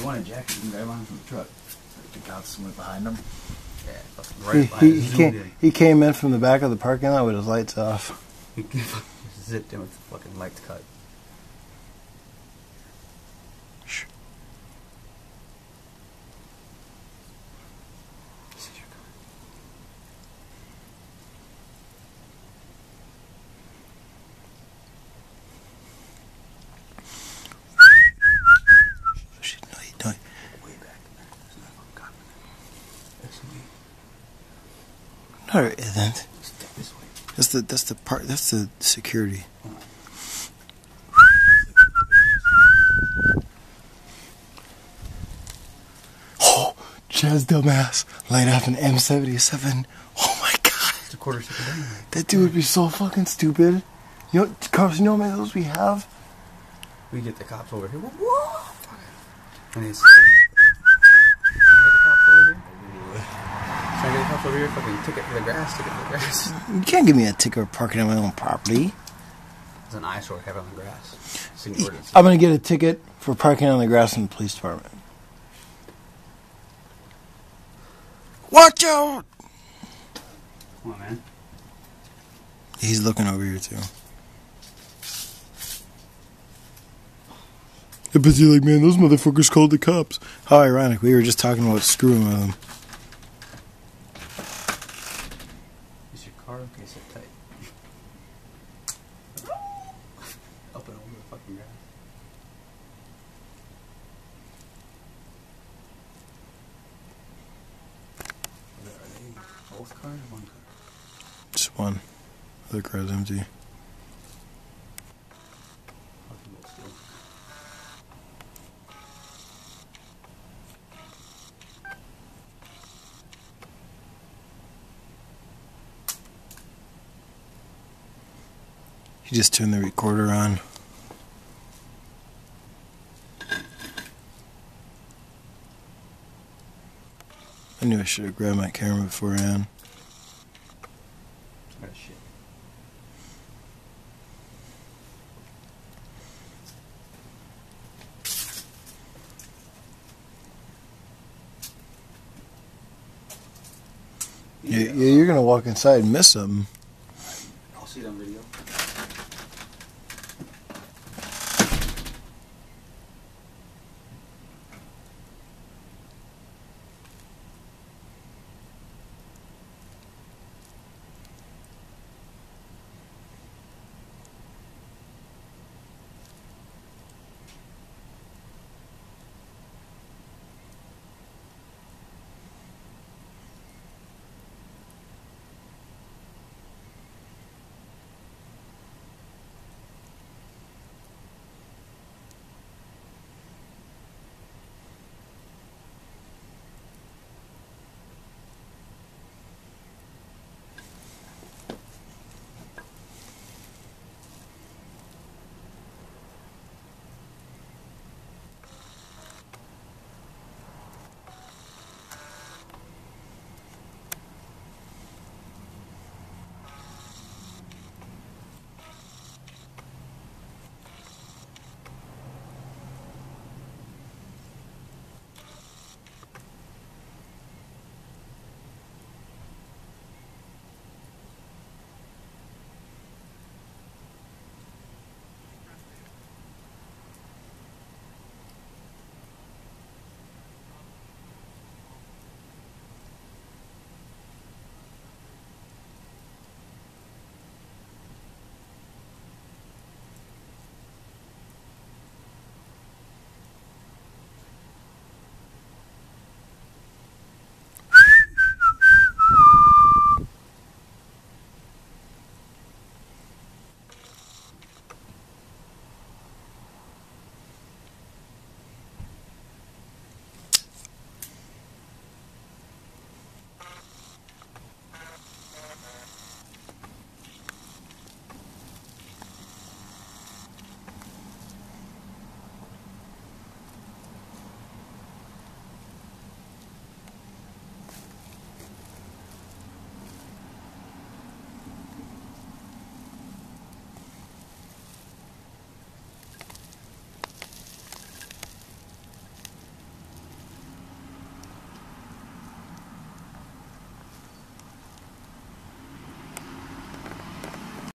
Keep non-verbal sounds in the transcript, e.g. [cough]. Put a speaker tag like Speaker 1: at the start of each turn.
Speaker 1: you want a jacket, you can grab one from the truck.
Speaker 2: The cops went behind him.
Speaker 1: Yeah, right by
Speaker 2: he, he, came,
Speaker 1: in.
Speaker 2: he came in from the back of the parking lot with his lights off. [laughs]
Speaker 1: He [laughs] zipped in with the fucking lights cut.
Speaker 2: Shh. Shit, no, you don't.
Speaker 1: Way back there. There's no fucking cop in there. That's me.
Speaker 2: No, there isn't.
Speaker 1: Step this way.
Speaker 2: That's the that's the part. That's the security. [gasps] Oh, Chaz dumbass light up an M77. Oh my god,
Speaker 1: It's a quarter second
Speaker 2: that dude would be so fucking stupid. You know, cops. You know how many of those we have?
Speaker 1: We get the cops over here. Whoa, whoa. And it's. Can I get the cops over here? Can I get the cops over here? Fucking ticket for the grass, ticket for the grass. [laughs]
Speaker 2: You can't give me a ticket for parking on my own property.
Speaker 1: It's an eyesore heavy on the grass.
Speaker 2: I'm gonna get a ticket for parking on the grass in the police department. Watch out!
Speaker 1: Come on, man.
Speaker 2: He's looking over here too. I bet you're like, man, those motherfuckers called the cops. How ironic. We were just talking about screwing with them.
Speaker 1: Car okay? Sit tight. Up and over the fucking grass. Are they, both cars one car?
Speaker 2: Just one. The car's empty.
Speaker 1: Fucking both still.
Speaker 2: He just turn the recorder on. I knew I should have grabbed my camera beforehand.
Speaker 1: Ah, shit.
Speaker 2: Yeah, yeah, you're gonna walk inside and miss him.